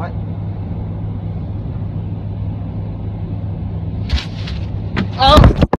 What? Oh!